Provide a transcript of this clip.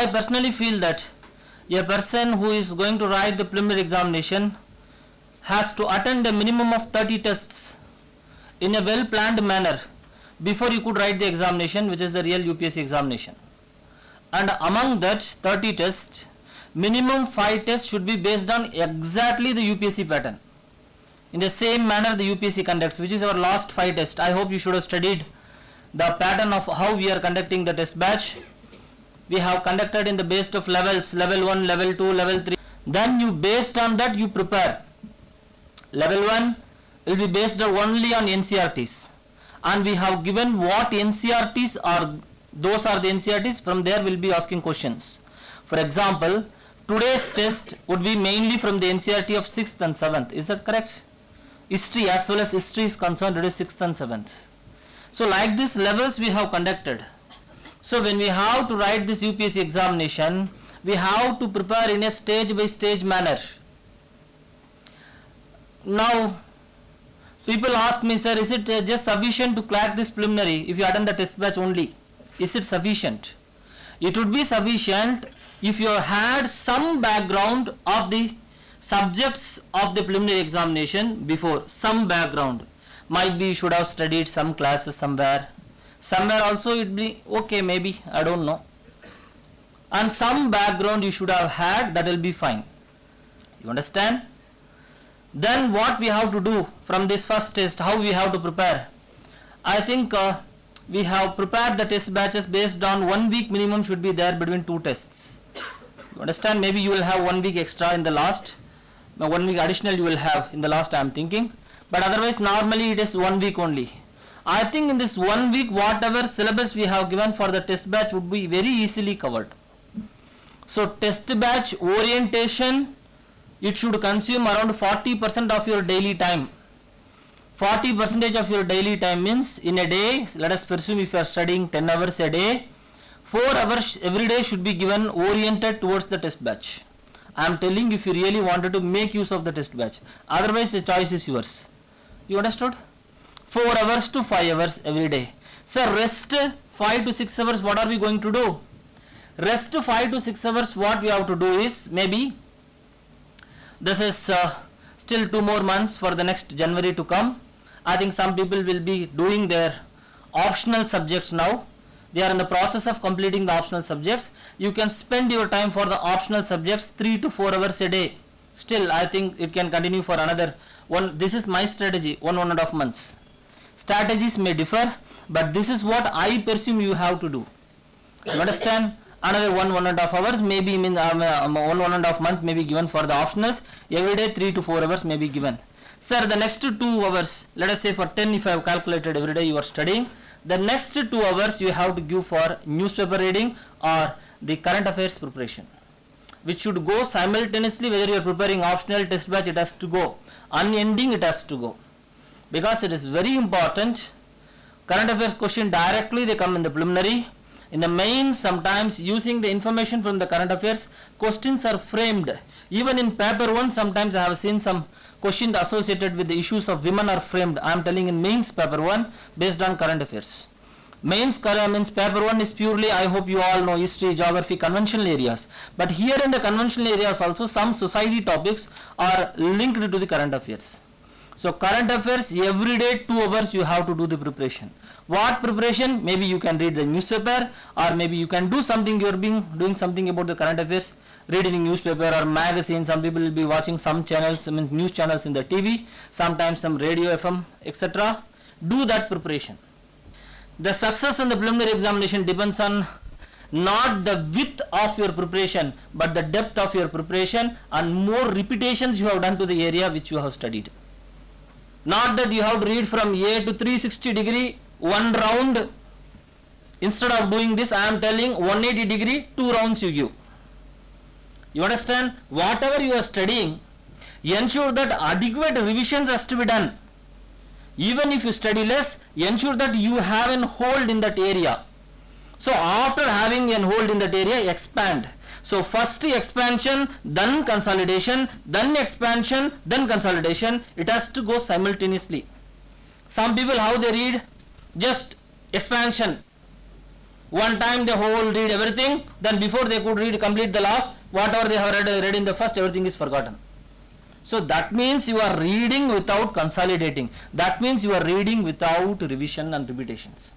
I personally feel that a person who is going to write the preliminary examination has to attend a minimum of 30 tests in a well planned manner before you could write the examination which is the real UPSC examination. And among that 30 tests, minimum 5 tests should be based on exactly the UPSC pattern. In the same manner the UPSC conducts which is our last 5 test. I hope you should have studied the pattern of how we are conducting the test batch. We have conducted in the based of levels level 1, level 2, level 3. Then you based on that you prepare. Level 1 will be based only on NCERTs and we have given what NCERTs are those are the NCERTs from there we'll be asking questions. For example, today's test would be mainly from the NCERT of 6th and 7th. Is that correct? History as well as history is concerned it is 6th and 7th. So like this levels we have conducted. So when we have to write this UPSC examination, we have to prepare in a stage by stage manner. Now people ask me sir is it uh, just sufficient to crack this preliminary if you attend the test batch only? Is it sufficient? It would be sufficient if you had some background of the subjects of the preliminary examination before some background might be you should have studied some classes somewhere somewhere also it be okay maybe I don't know. And some background you should have had that will be fine. You understand? Then what we have to do from this first test how we have to prepare? I think uh, we have prepared the test batches based on one week minimum should be there between two tests. You understand? Maybe you will have one week extra in the last one week additional you will have in the last I am thinking. But otherwise normally it is one week only I think in this one week whatever syllabus we have given for the test batch would be very easily covered. So test batch orientation it should consume around 40% of your daily time. 40 percentage of your daily time means in a day let us presume if you are studying 10 hours a day 4 hours every day should be given oriented towards the test batch. I am telling if you really wanted to make use of the test batch otherwise the choice is yours. You understood 4 hours to 5 hours every day. So rest 5 to 6 hours what are we going to do? Rest 5 to 6 hours what we have to do is maybe this is uh, still two more months for the next January to come. I think some people will be doing their optional subjects now. They are in the process of completing the optional subjects. You can spend your time for the optional subjects 3 to 4 hours a day. Still I think it can continue for another one. This is my strategy one one and a half months strategies may differ but this is what I presume you have to do. You understand? Another one one and a half hours maybe mean um, um, one one and a half months may be given for the optionals. Every day 3 to 4 hours may be given. Sir the next 2 hours let us say for 10 if I have calculated every day you are studying the next 2 hours you have to give for newspaper reading or the current affairs preparation which should go simultaneously whether you are preparing optional test batch it has to go. Unending it has to go because it is very important. Current affairs question directly they come in the preliminary. In the main sometimes using the information from the current affairs questions are framed. Even in paper 1 sometimes I have seen some questions associated with the issues of women are framed. I am telling in mains paper 1 based on current affairs. Mains means paper 1 is purely I hope you all know history geography conventional areas. But here in the conventional areas also some society topics are linked to the current affairs so current affairs every day 2 hours you have to do the preparation. What preparation? Maybe you can read the newspaper or maybe you can do something. You are being doing something about the current affairs. Reading newspaper or magazine. Some people will be watching some channels I mean news channels in the TV sometimes some radio FM etc do that preparation. The success in the preliminary examination depends on not the width of your preparation but the depth of your preparation and more repetitions you have done to the area which you have studied not that you have to read from A to 360 degree one round. Instead of doing this I am telling 180 degree two rounds you give. You understand? Whatever you are studying ensure that adequate revisions has to be done. Even if you study less ensure that you have an hold in that area. So after having an hold in that area expand so first expansion then consolidation then expansion then consolidation it has to go simultaneously some people how they read just expansion one time they whole read everything, then before they could read complete the last, whatever they have read, read in the first, everything is forgotten. So that means you are reading without consolidating. That means you are reading without revision and repetitions.